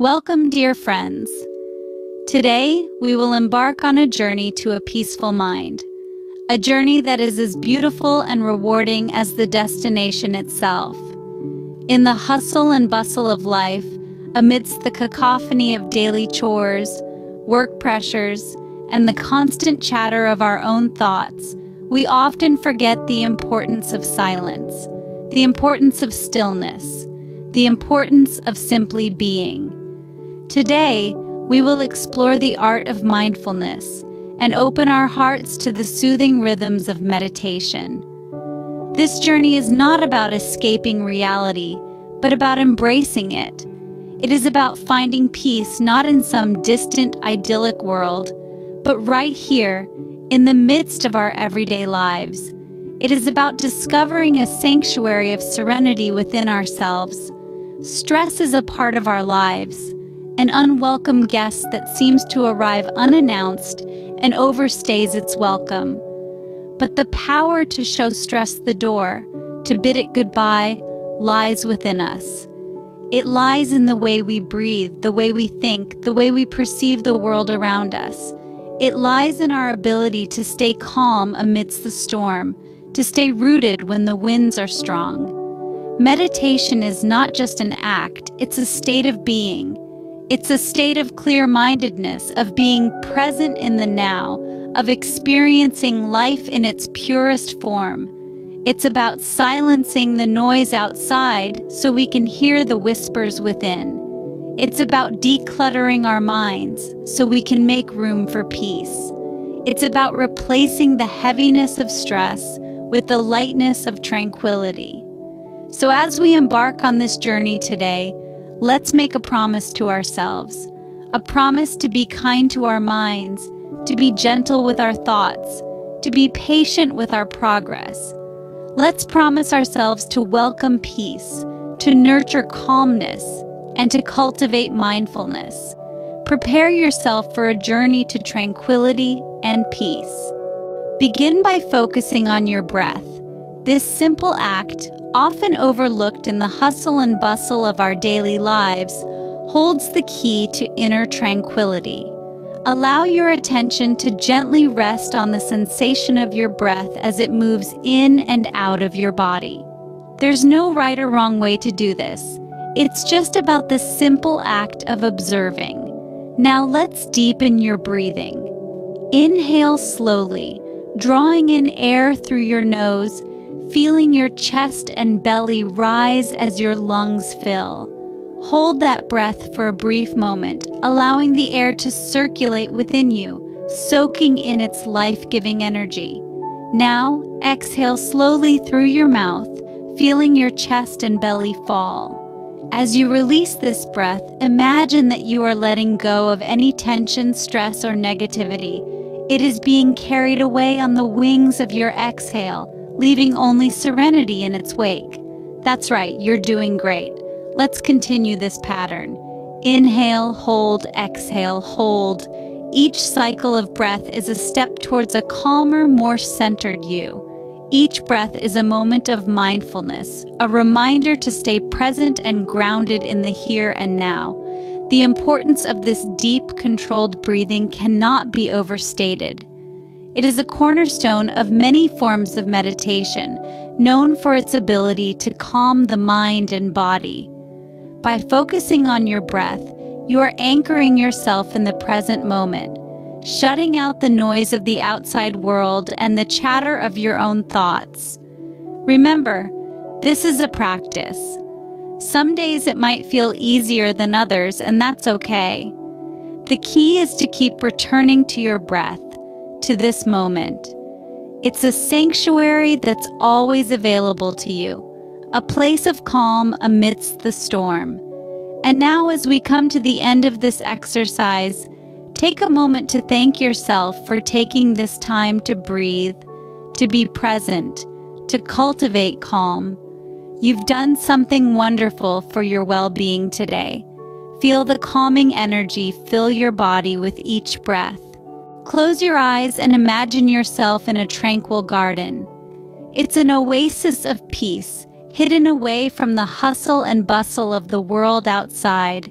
Welcome, dear friends. Today, we will embark on a journey to a peaceful mind, a journey that is as beautiful and rewarding as the destination itself. In the hustle and bustle of life, amidst the cacophony of daily chores, work pressures, and the constant chatter of our own thoughts, we often forget the importance of silence, the importance of stillness, the importance of simply being. Today, we will explore the art of mindfulness and open our hearts to the soothing rhythms of meditation. This journey is not about escaping reality, but about embracing it. It is about finding peace not in some distant, idyllic world, but right here, in the midst of our everyday lives. It is about discovering a sanctuary of serenity within ourselves. Stress is a part of our lives an unwelcome guest that seems to arrive unannounced and overstays its welcome. But the power to show stress the door, to bid it goodbye, lies within us. It lies in the way we breathe, the way we think, the way we perceive the world around us. It lies in our ability to stay calm amidst the storm, to stay rooted when the winds are strong. Meditation is not just an act, it's a state of being. It's a state of clear-mindedness, of being present in the now, of experiencing life in its purest form. It's about silencing the noise outside so we can hear the whispers within. It's about decluttering our minds so we can make room for peace. It's about replacing the heaviness of stress with the lightness of tranquility. So as we embark on this journey today, Let's make a promise to ourselves, a promise to be kind to our minds, to be gentle with our thoughts, to be patient with our progress. Let's promise ourselves to welcome peace, to nurture calmness, and to cultivate mindfulness. Prepare yourself for a journey to tranquility and peace. Begin by focusing on your breath. This simple act, often overlooked in the hustle and bustle of our daily lives, holds the key to inner tranquility. Allow your attention to gently rest on the sensation of your breath as it moves in and out of your body. There's no right or wrong way to do this. It's just about the simple act of observing. Now let's deepen your breathing. Inhale slowly, drawing in air through your nose feeling your chest and belly rise as your lungs fill. Hold that breath for a brief moment, allowing the air to circulate within you, soaking in its life-giving energy. Now, exhale slowly through your mouth, feeling your chest and belly fall. As you release this breath, imagine that you are letting go of any tension, stress, or negativity. It is being carried away on the wings of your exhale, leaving only serenity in its wake. That's right, you're doing great. Let's continue this pattern. Inhale, hold, exhale, hold. Each cycle of breath is a step towards a calmer, more centered you. Each breath is a moment of mindfulness, a reminder to stay present and grounded in the here and now. The importance of this deep, controlled breathing cannot be overstated. It is a cornerstone of many forms of meditation, known for its ability to calm the mind and body. By focusing on your breath, you are anchoring yourself in the present moment, shutting out the noise of the outside world and the chatter of your own thoughts. Remember, this is a practice. Some days it might feel easier than others, and that's okay. The key is to keep returning to your breath, to this moment. It's a sanctuary that's always available to you, a place of calm amidst the storm. And now, as we come to the end of this exercise, take a moment to thank yourself for taking this time to breathe, to be present, to cultivate calm. You've done something wonderful for your well-being today. Feel the calming energy fill your body with each breath. Close your eyes and imagine yourself in a tranquil garden. It's an oasis of peace, hidden away from the hustle and bustle of the world outside.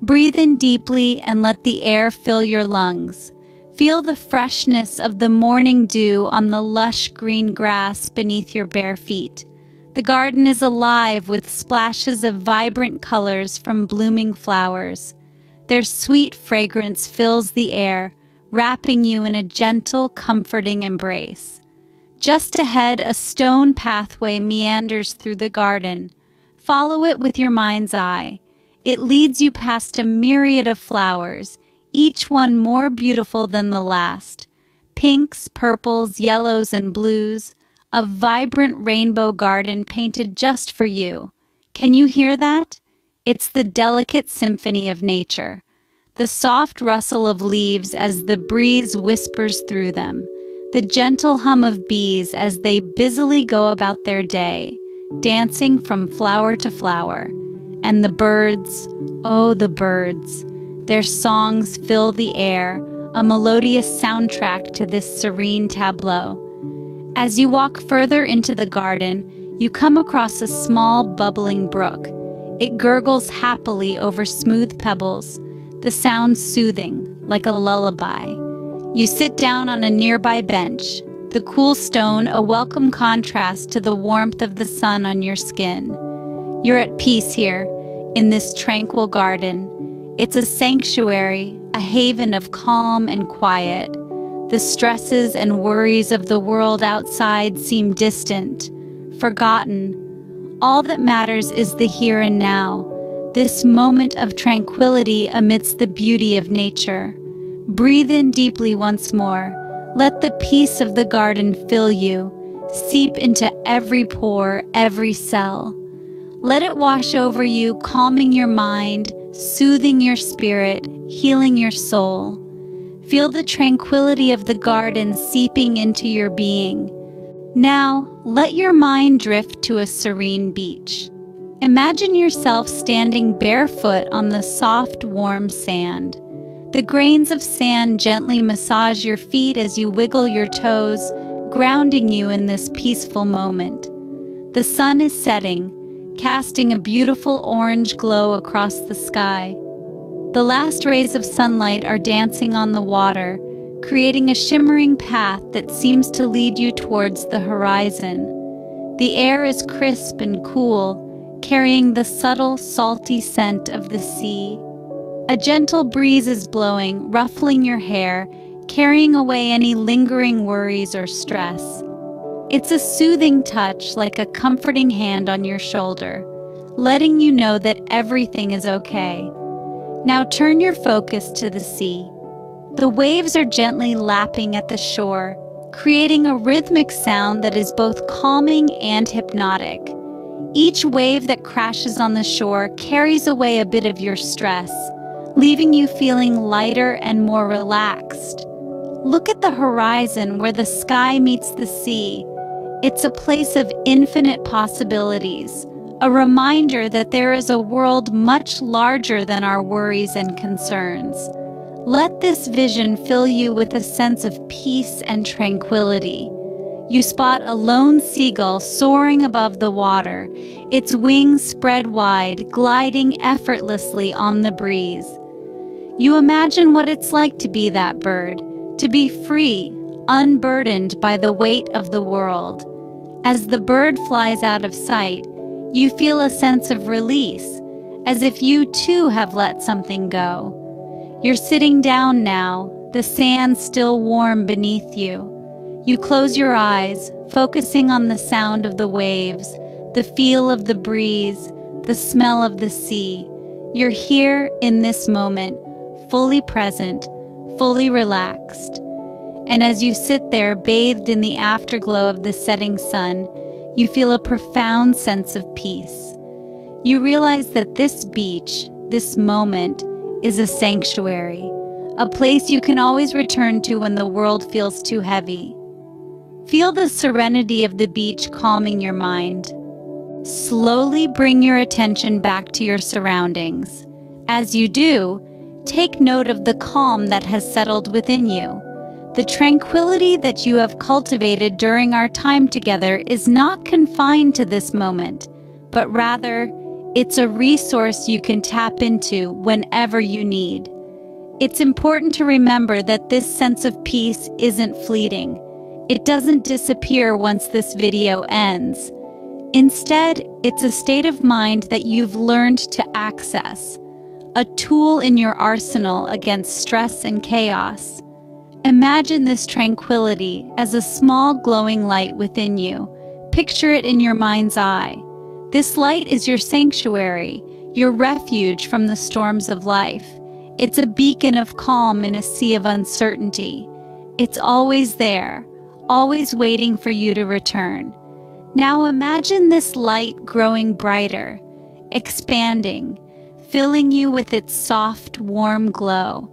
Breathe in deeply and let the air fill your lungs. Feel the freshness of the morning dew on the lush green grass beneath your bare feet. The garden is alive with splashes of vibrant colors from blooming flowers. Their sweet fragrance fills the air, wrapping you in a gentle, comforting embrace. Just ahead, a stone pathway meanders through the garden. Follow it with your mind's eye. It leads you past a myriad of flowers, each one more beautiful than the last. Pinks, purples, yellows, and blues, a vibrant rainbow garden painted just for you. Can you hear that? It's the delicate symphony of nature. The soft rustle of leaves as the breeze whispers through them. The gentle hum of bees as they busily go about their day, dancing from flower to flower. And the birds, oh, the birds. Their songs fill the air, a melodious soundtrack to this serene tableau. As you walk further into the garden, you come across a small bubbling brook. It gurgles happily over smooth pebbles, the sound soothing, like a lullaby. You sit down on a nearby bench, the cool stone a welcome contrast to the warmth of the sun on your skin. You're at peace here, in this tranquil garden. It's a sanctuary, a haven of calm and quiet. The stresses and worries of the world outside seem distant, forgotten. All that matters is the here and now, this moment of tranquility amidst the beauty of nature. Breathe in deeply once more. Let the peace of the garden fill you, seep into every pore, every cell. Let it wash over you, calming your mind, soothing your spirit, healing your soul. Feel the tranquility of the garden seeping into your being. Now, let your mind drift to a serene beach. Imagine yourself standing barefoot on the soft, warm sand. The grains of sand gently massage your feet as you wiggle your toes, grounding you in this peaceful moment. The sun is setting, casting a beautiful orange glow across the sky. The last rays of sunlight are dancing on the water, creating a shimmering path that seems to lead you towards the horizon. The air is crisp and cool, carrying the subtle, salty scent of the sea. A gentle breeze is blowing, ruffling your hair, carrying away any lingering worries or stress. It's a soothing touch like a comforting hand on your shoulder, letting you know that everything is okay. Now turn your focus to the sea. The waves are gently lapping at the shore, creating a rhythmic sound that is both calming and hypnotic. Each wave that crashes on the shore carries away a bit of your stress, leaving you feeling lighter and more relaxed. Look at the horizon where the sky meets the sea. It's a place of infinite possibilities, a reminder that there is a world much larger than our worries and concerns. Let this vision fill you with a sense of peace and tranquility. You spot a lone seagull soaring above the water, its wings spread wide, gliding effortlessly on the breeze. You imagine what it's like to be that bird, to be free, unburdened by the weight of the world. As the bird flies out of sight, you feel a sense of release, as if you too have let something go. You're sitting down now, the sand still warm beneath you. You close your eyes, focusing on the sound of the waves, the feel of the breeze, the smell of the sea. You're here in this moment, fully present, fully relaxed. And as you sit there bathed in the afterglow of the setting sun, you feel a profound sense of peace. You realize that this beach, this moment, is a sanctuary, a place you can always return to when the world feels too heavy. Feel the serenity of the beach calming your mind. Slowly bring your attention back to your surroundings. As you do, take note of the calm that has settled within you. The tranquility that you have cultivated during our time together is not confined to this moment, but rather, It's a resource you can tap into whenever you need. It's important to remember that this sense of peace isn't fleeting. It doesn't disappear once this video ends. Instead, it's a state of mind that you've learned to access, a tool in your arsenal against stress and chaos. Imagine this tranquility as a small glowing light within you. Picture it in your mind's eye. This light is your sanctuary, your refuge from the storms of life. It's a beacon of calm in a sea of uncertainty. It's always there, always waiting for you to return. Now imagine this light growing brighter, expanding, filling you with its soft, warm glow.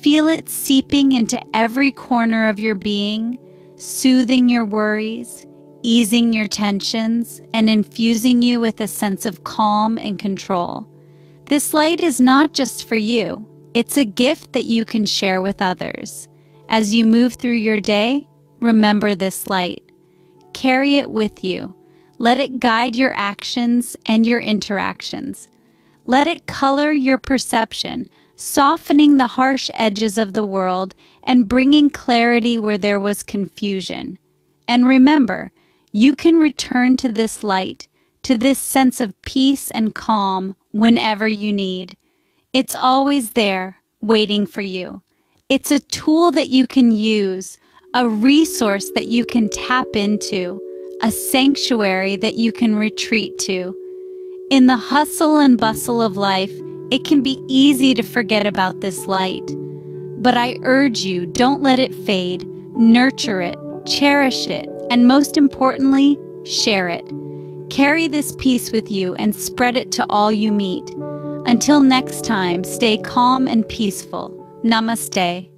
Feel it seeping into every corner of your being, soothing your worries, easing your tensions, and infusing you with a sense of calm and control. This light is not just for you, it's a gift that you can share with others. As you move through your day, remember this light. Carry it with you. Let it guide your actions and your interactions. Let it color your perception, softening the harsh edges of the world and bringing clarity where there was confusion. And remember, you can return to this light, to this sense of peace and calm whenever you need. It's always there, waiting for you. It's a tool that you can use, a resource that you can tap into, a sanctuary that you can retreat to. In the hustle and bustle of life, it can be easy to forget about this light. But I urge you, don't let it fade. Nurture it, cherish it, and most importantly, share it. Carry this peace with you and spread it to all you meet. Until next time, stay calm and peaceful. Namaste.